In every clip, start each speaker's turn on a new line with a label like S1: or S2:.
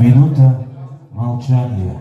S1: Минута молчания.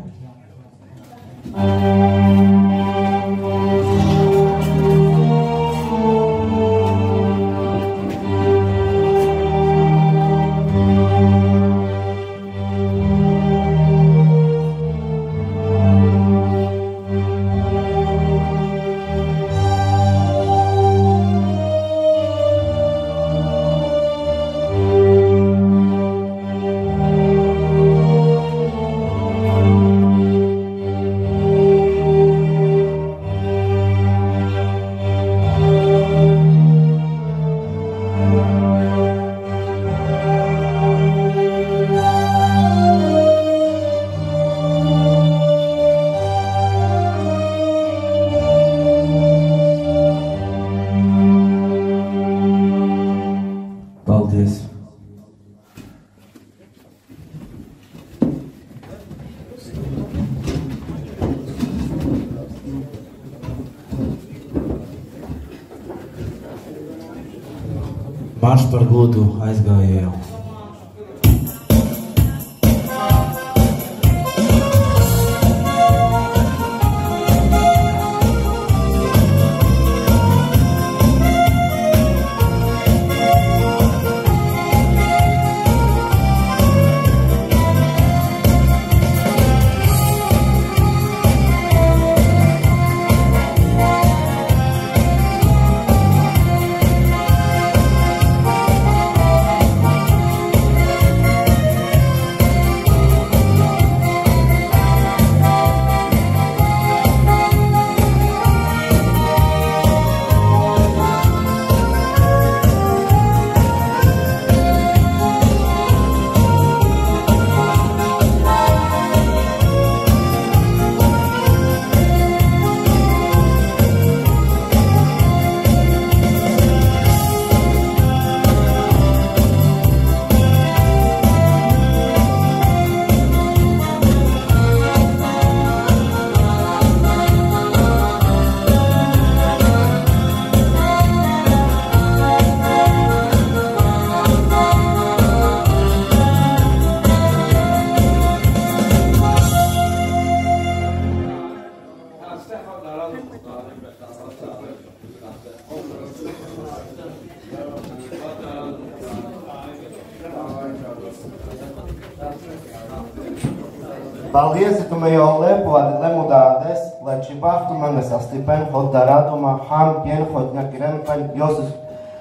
S2: Stephen Hoddarado Maham Pien Hodnakirem Pan Joseph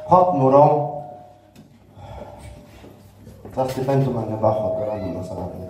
S2: Hot Nurom Θα στυπέντω με ανεβάχω, καλά να μας αγαπητοί.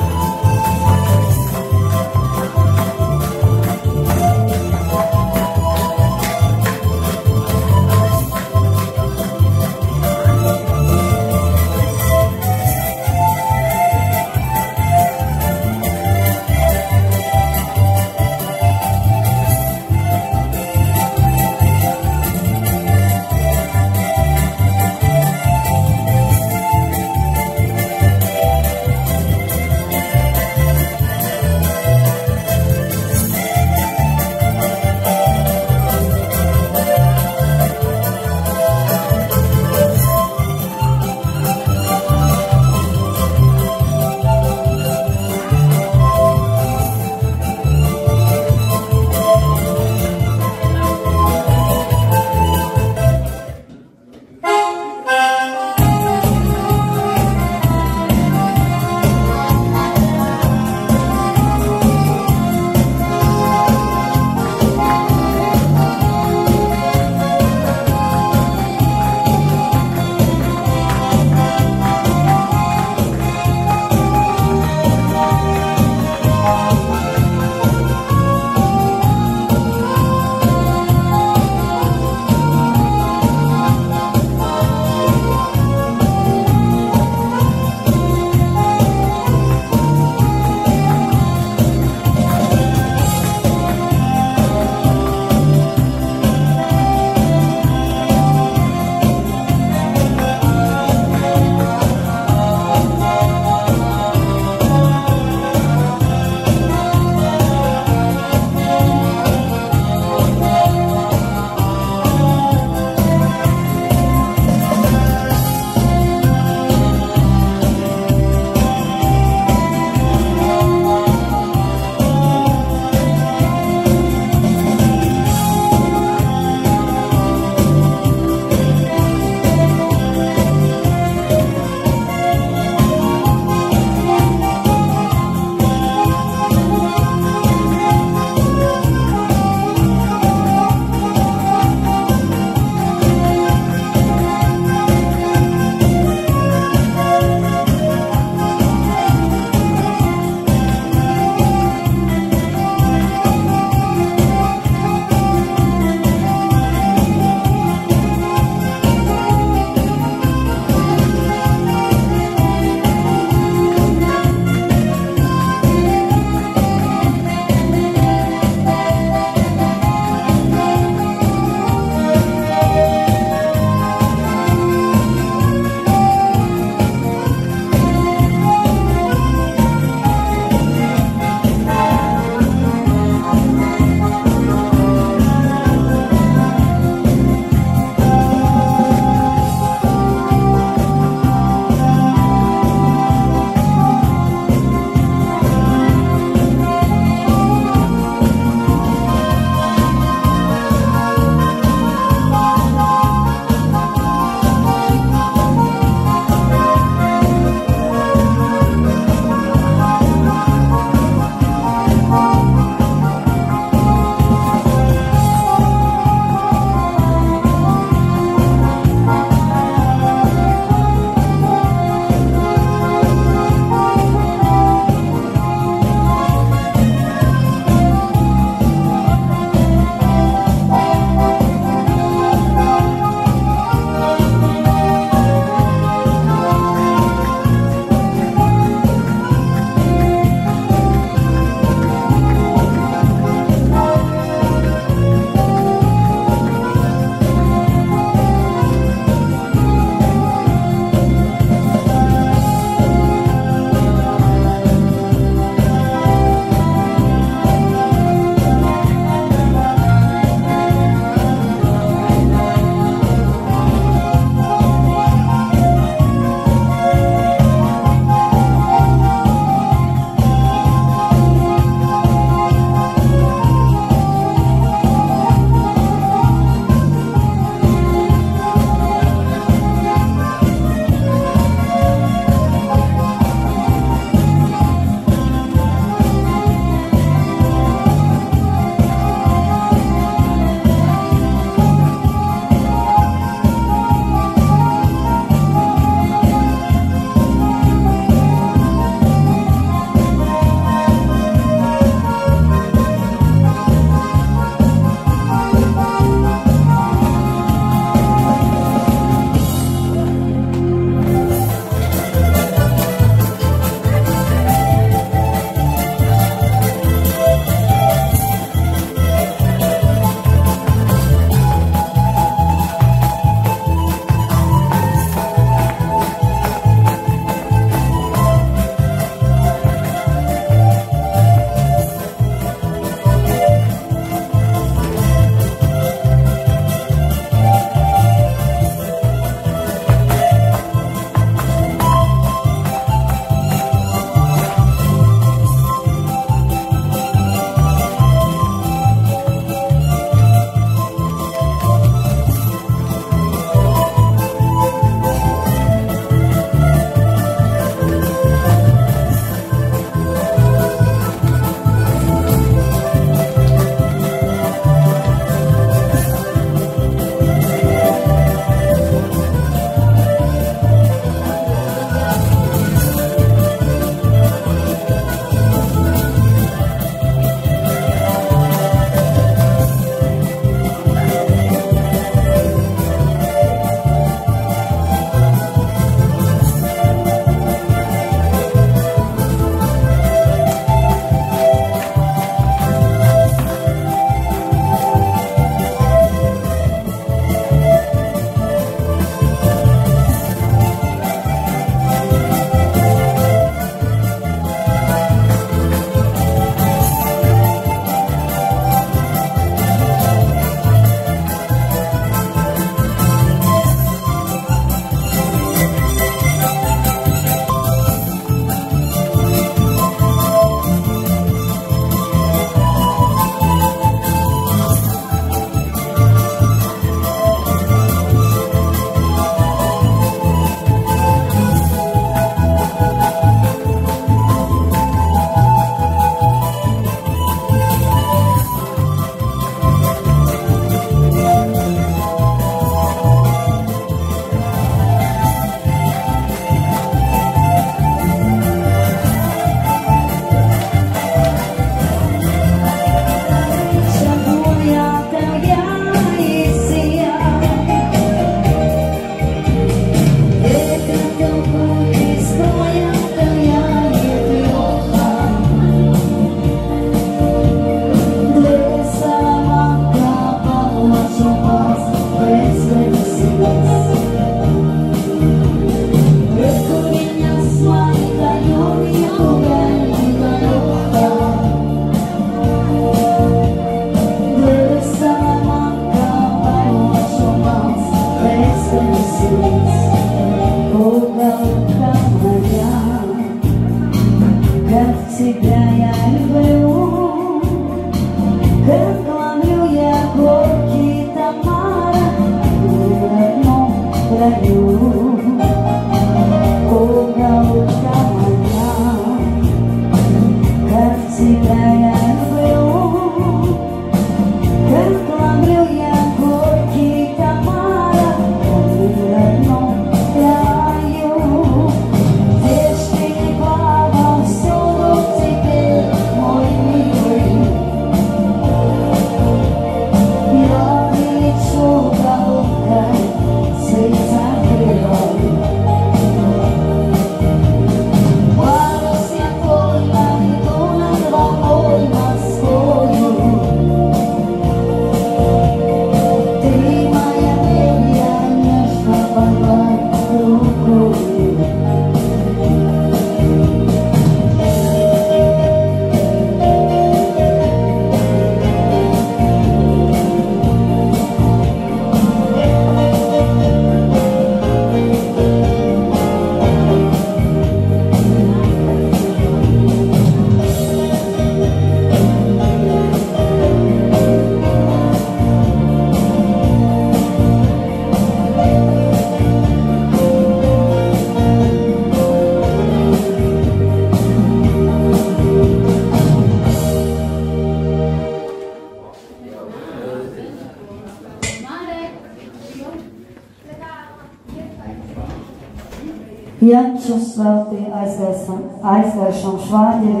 S3: Krishna Swami,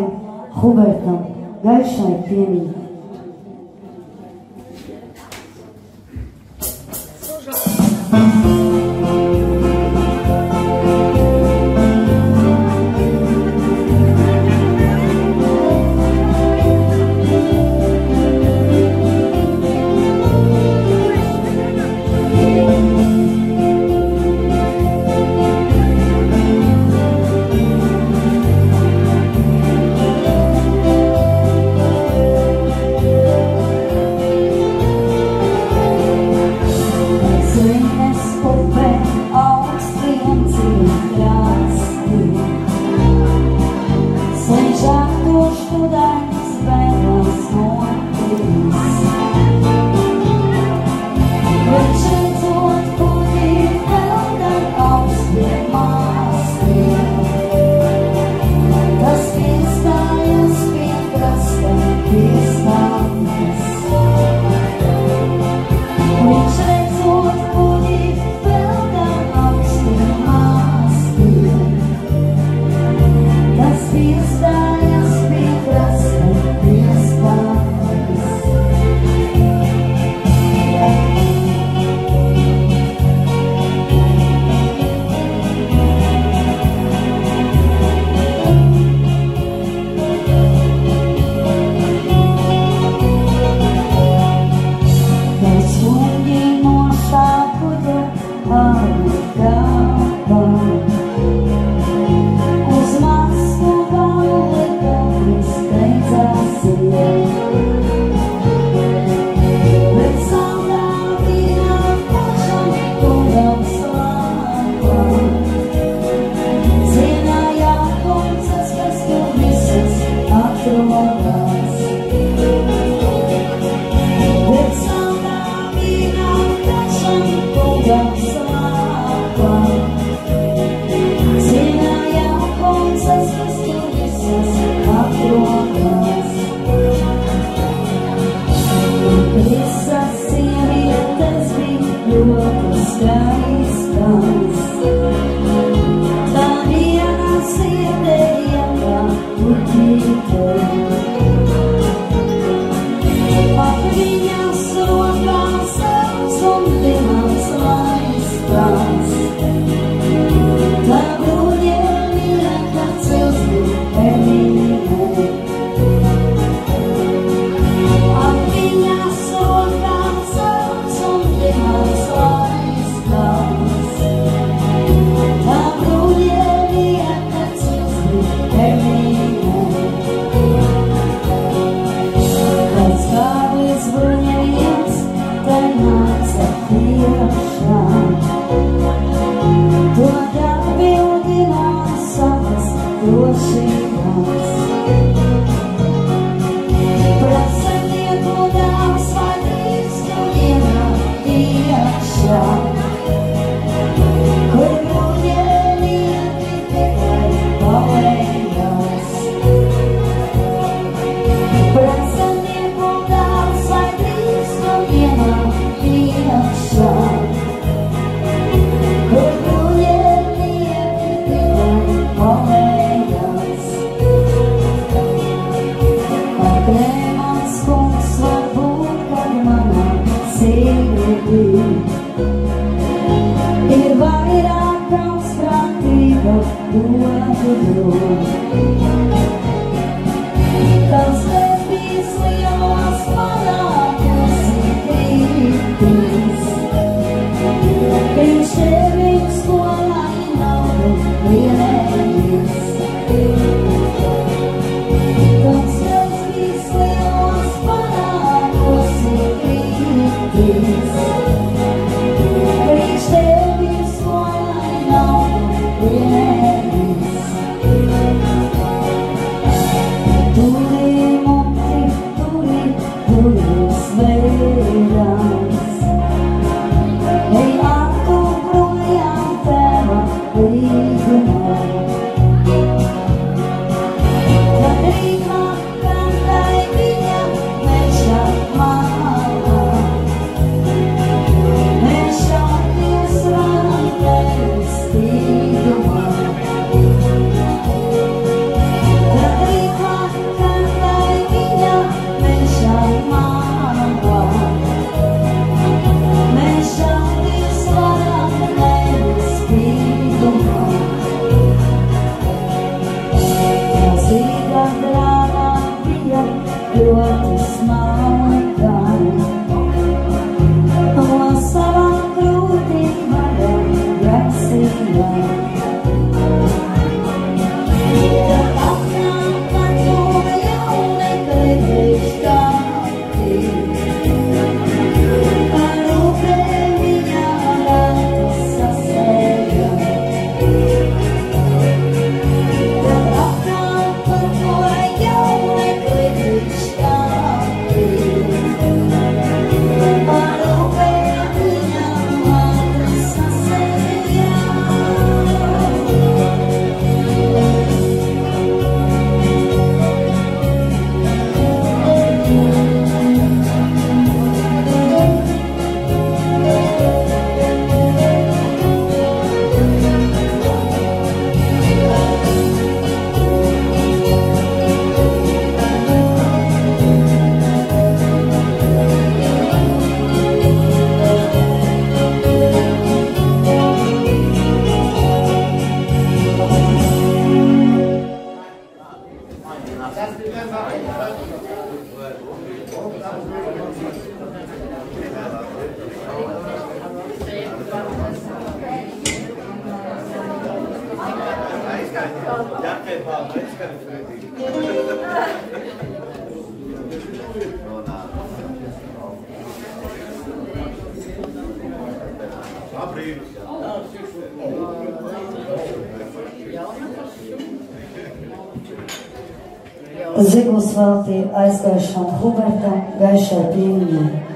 S3: Ziglis veltīja aizgājušam Hubertam gaišai piemiņai.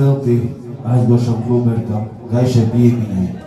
S1: veltīja aizdošam Hubertam, gaišai piemiņai.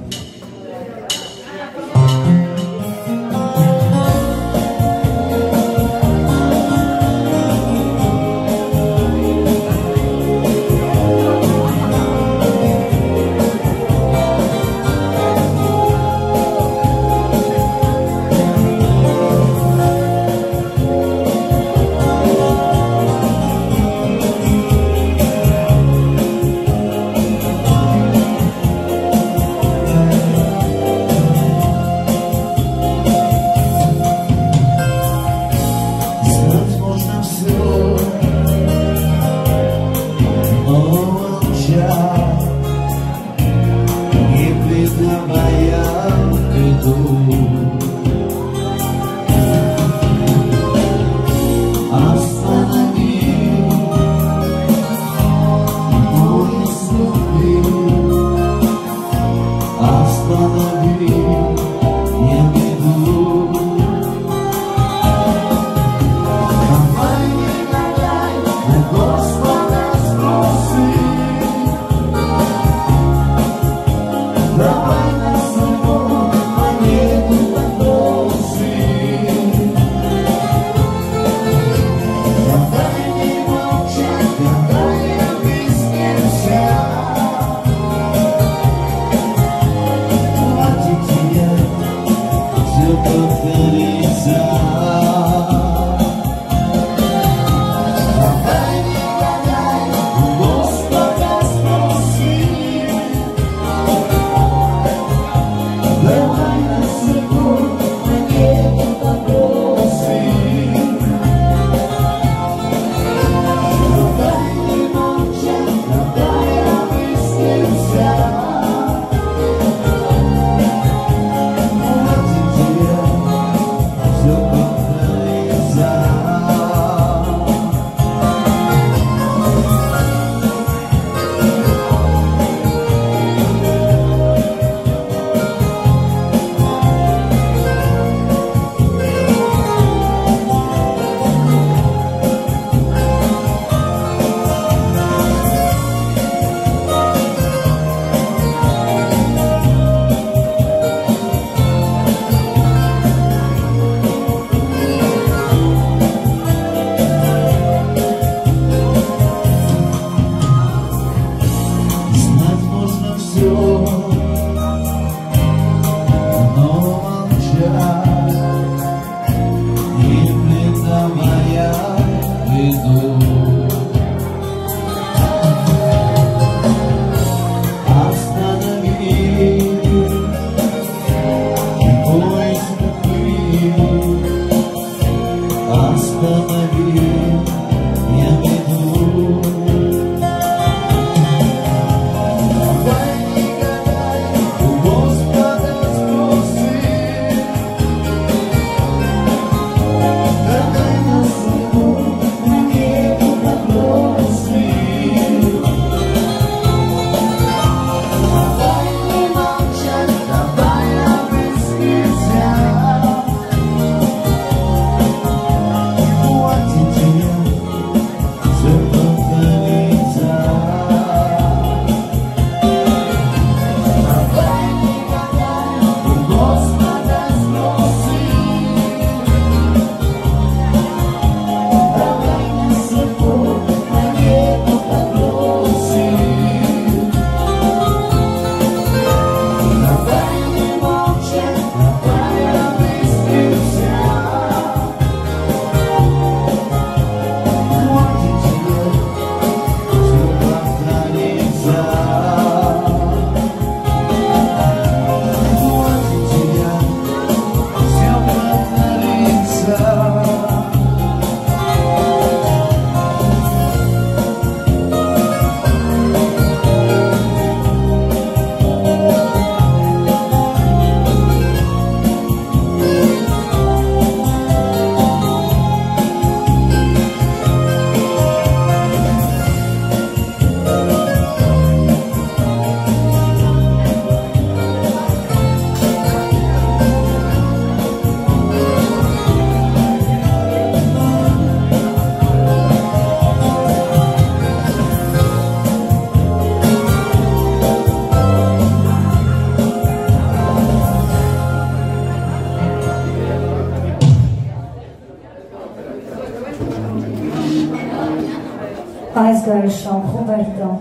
S3: Serşan Hubert'tan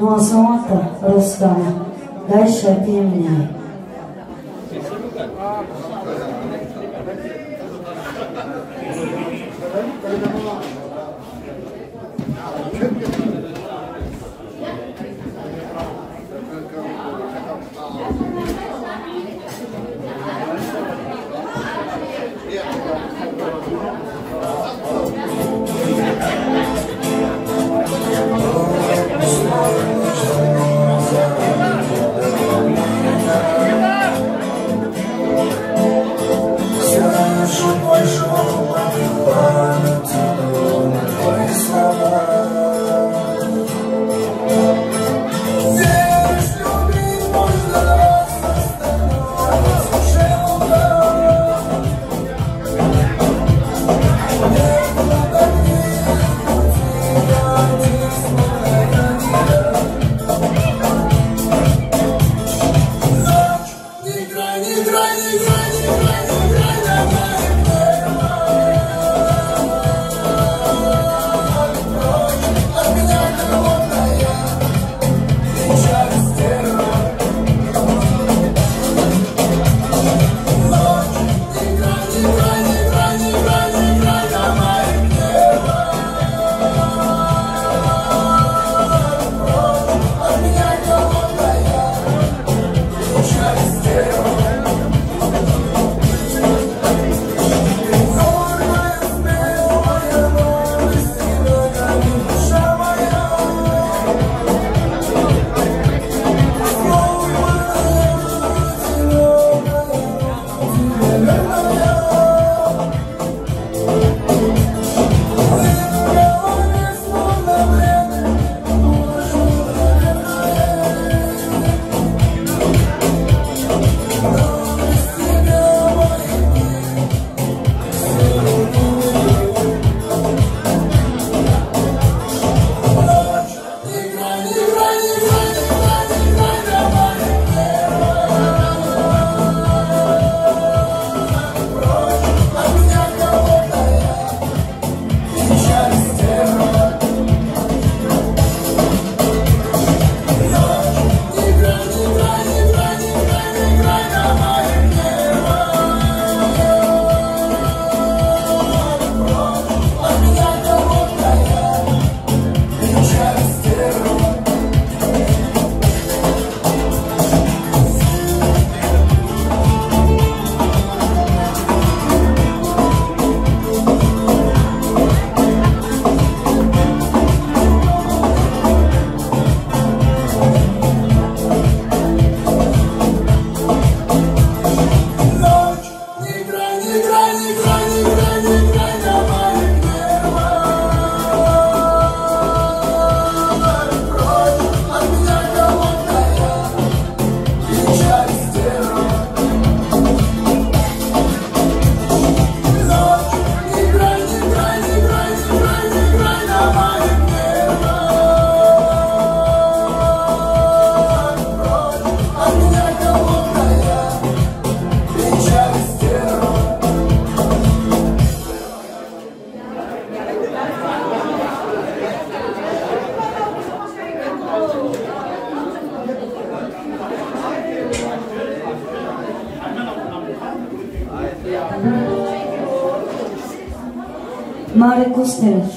S3: Nazanat'ta Rostan Dayşe Pimni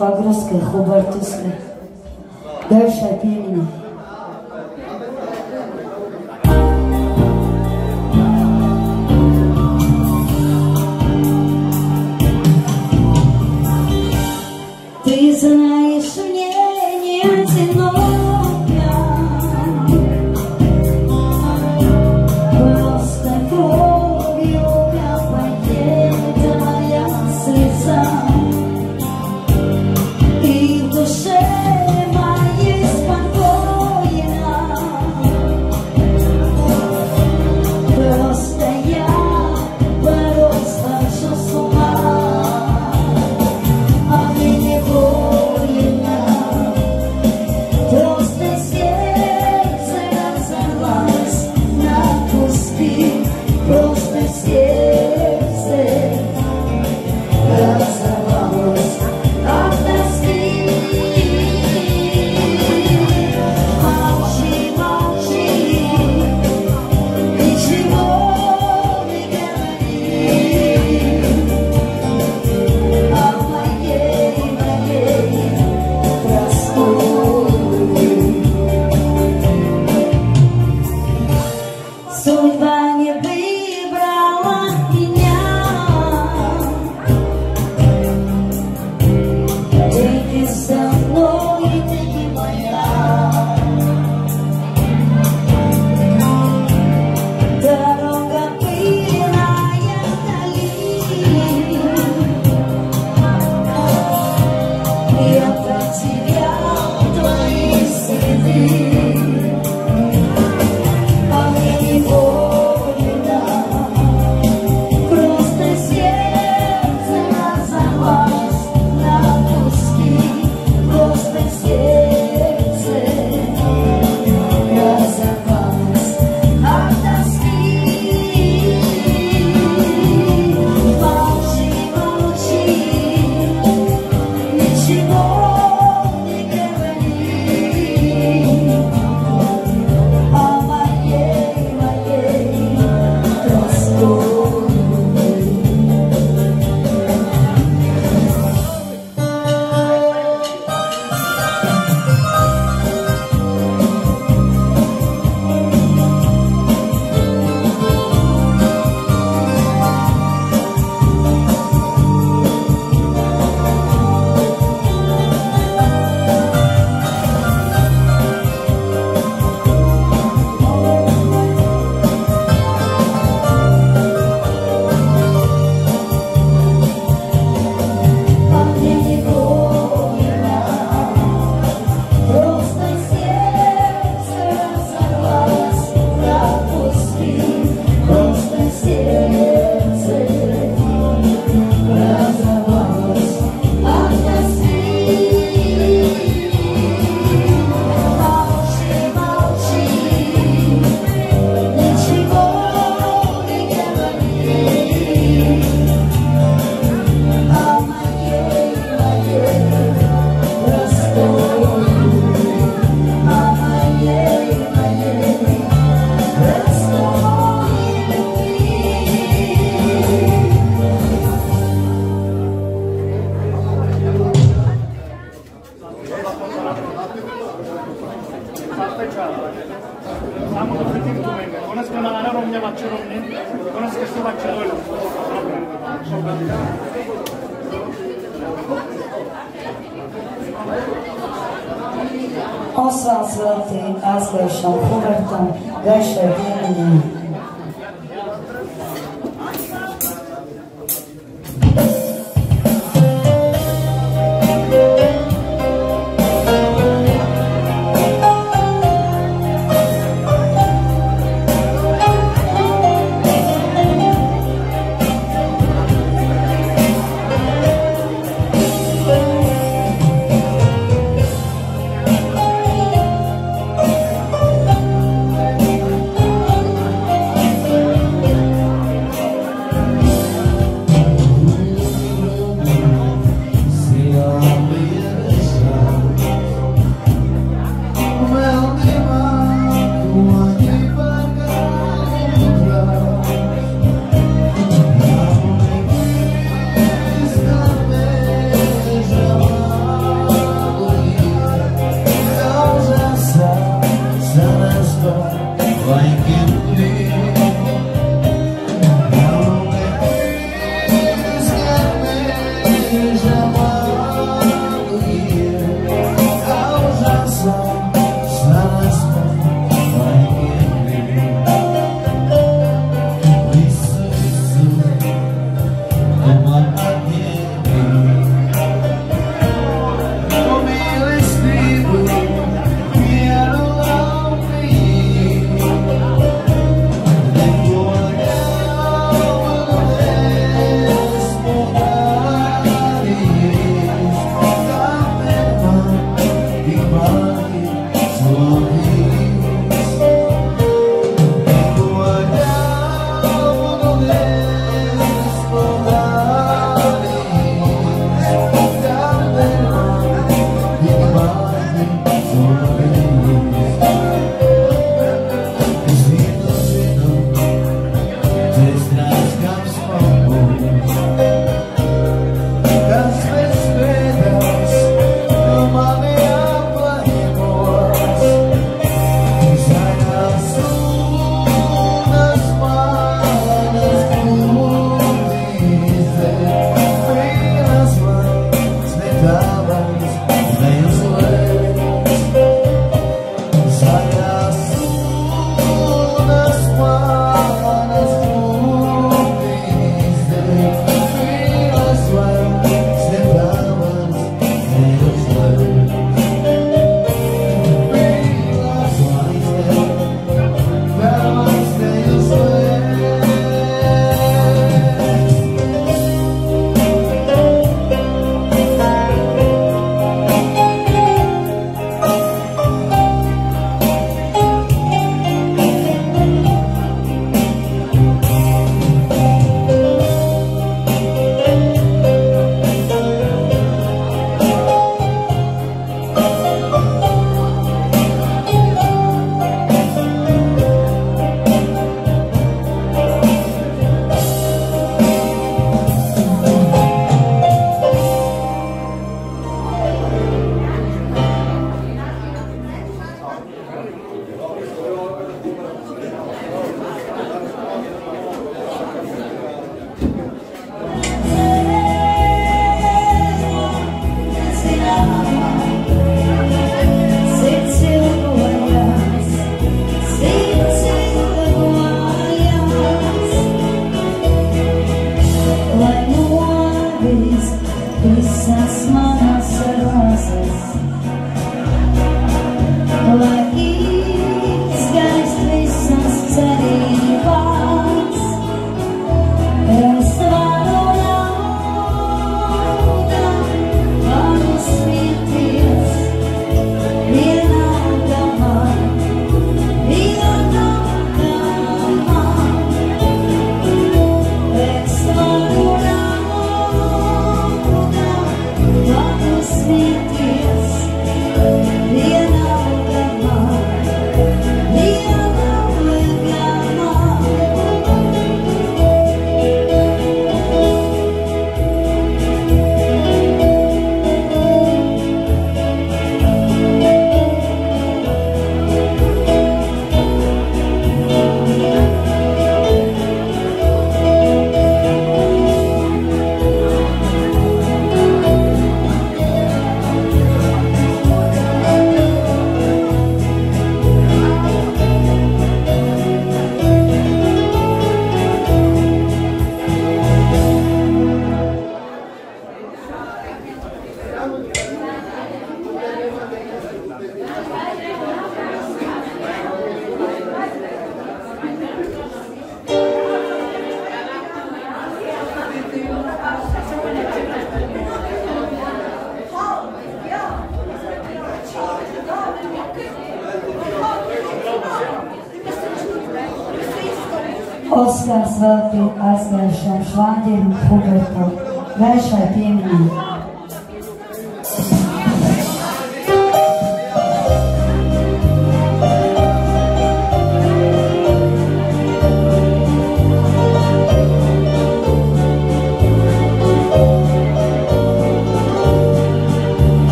S3: պատրաստ գլխով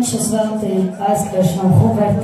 S3: Jan Przesłaty, a z Hubert.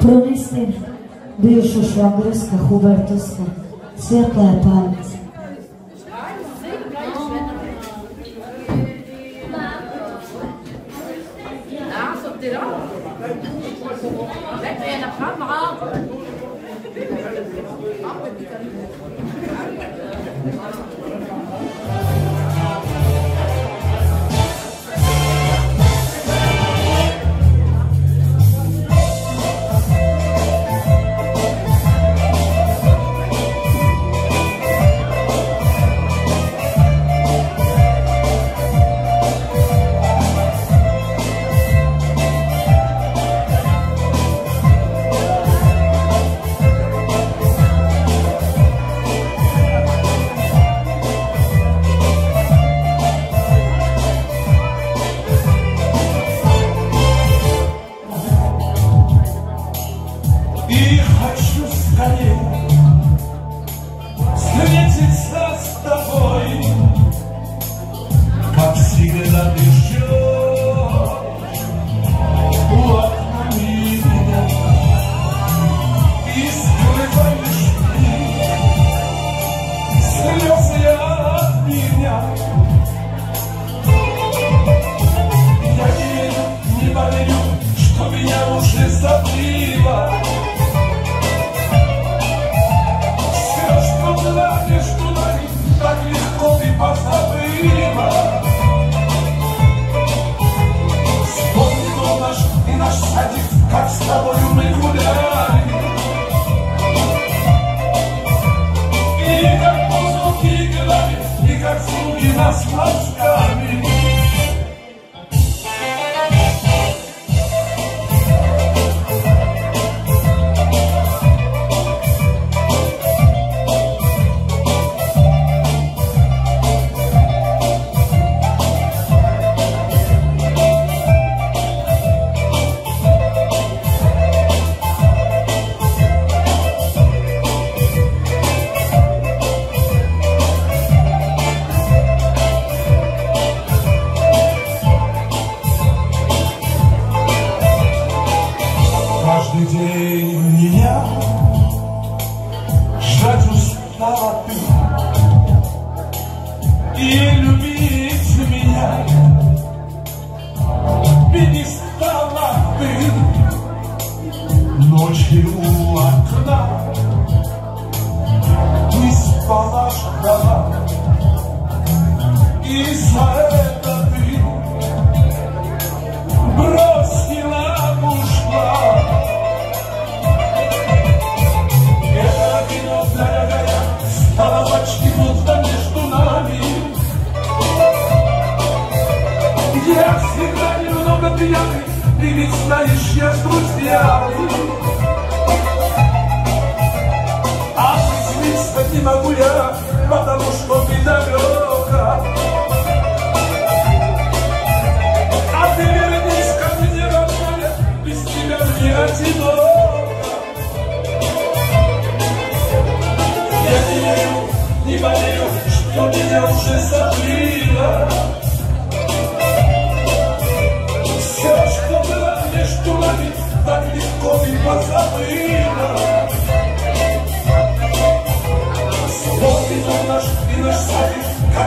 S3: пронести душу швагруска Хубертуска, светлая память.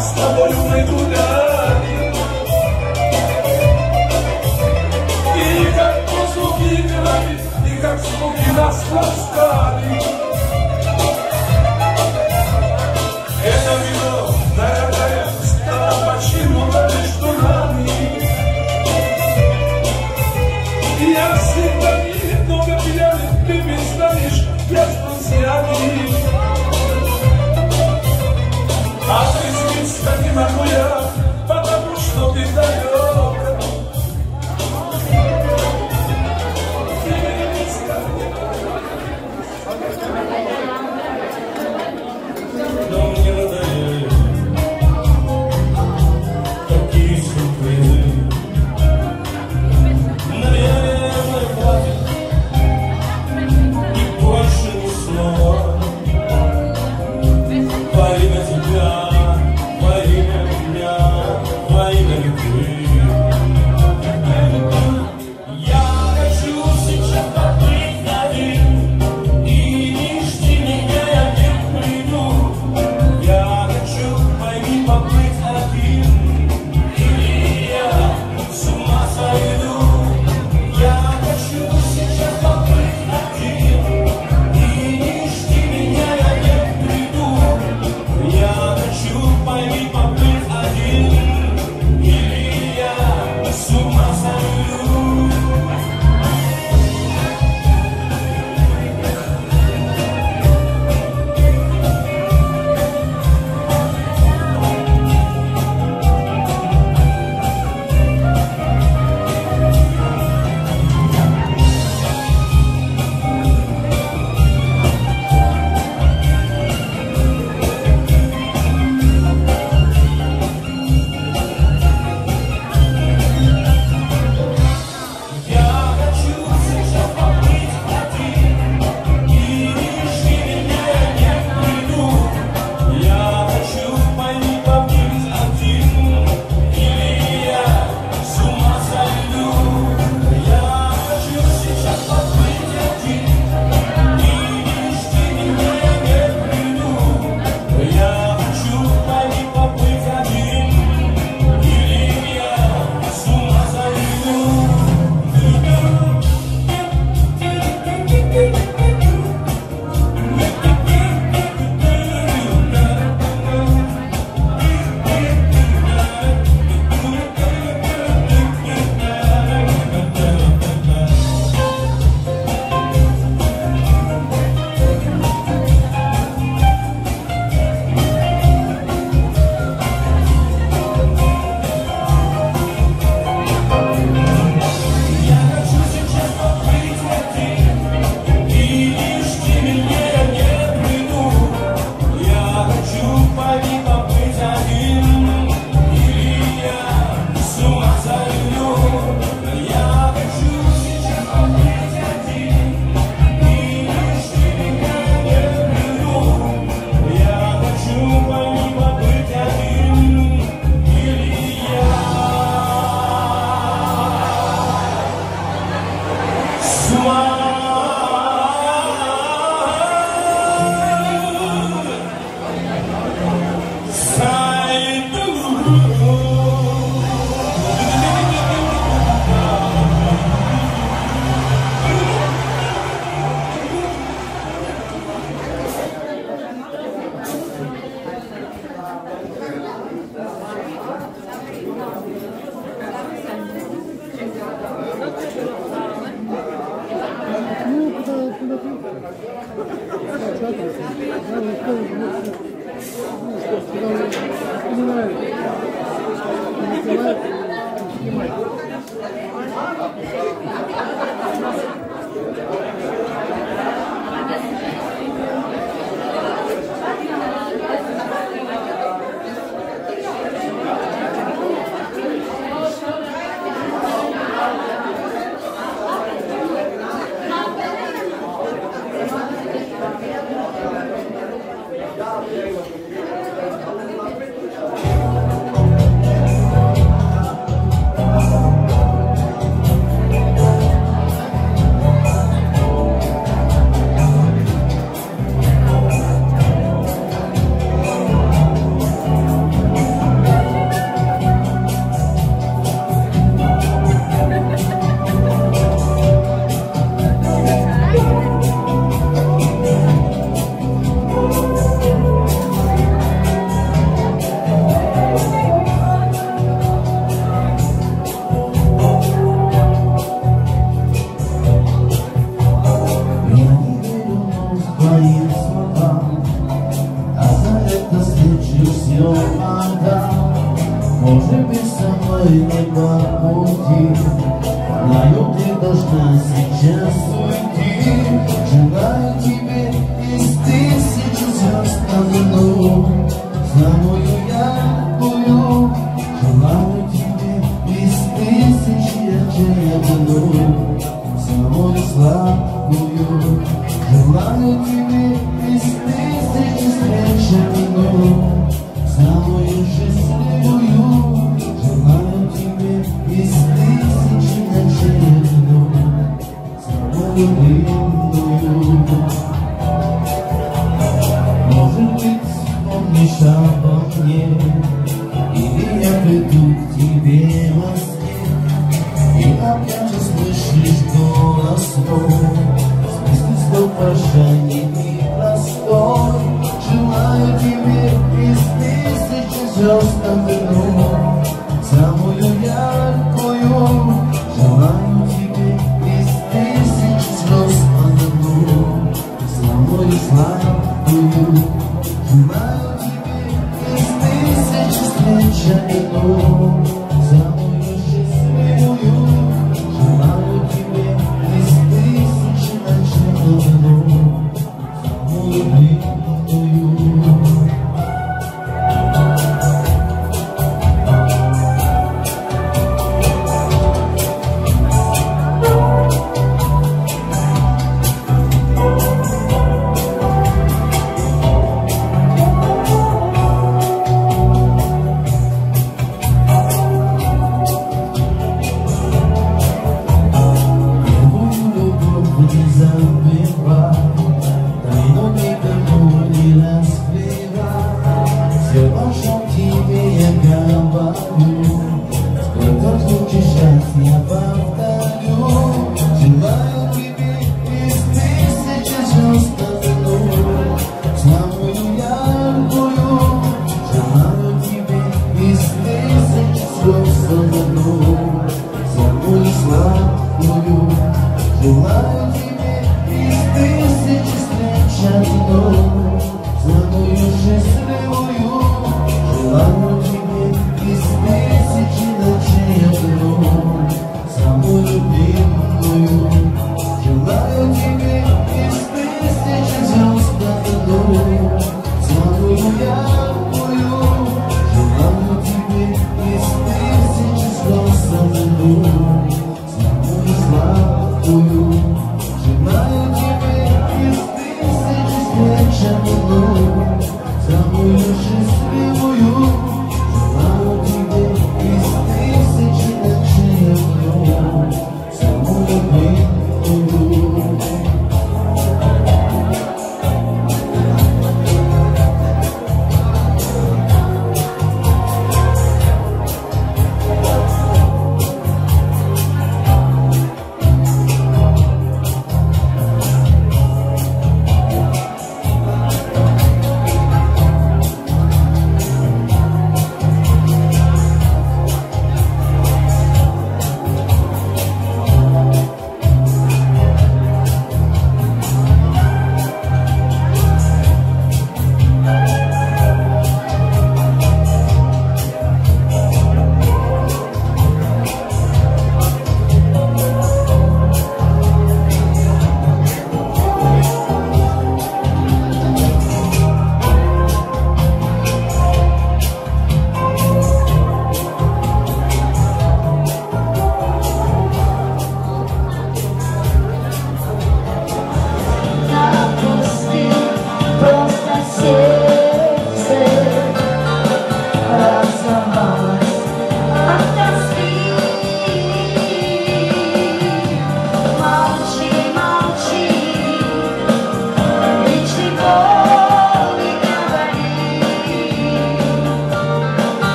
S4: с тобою мы гуляли. И как воздух играли, и как звуки нас ласкали.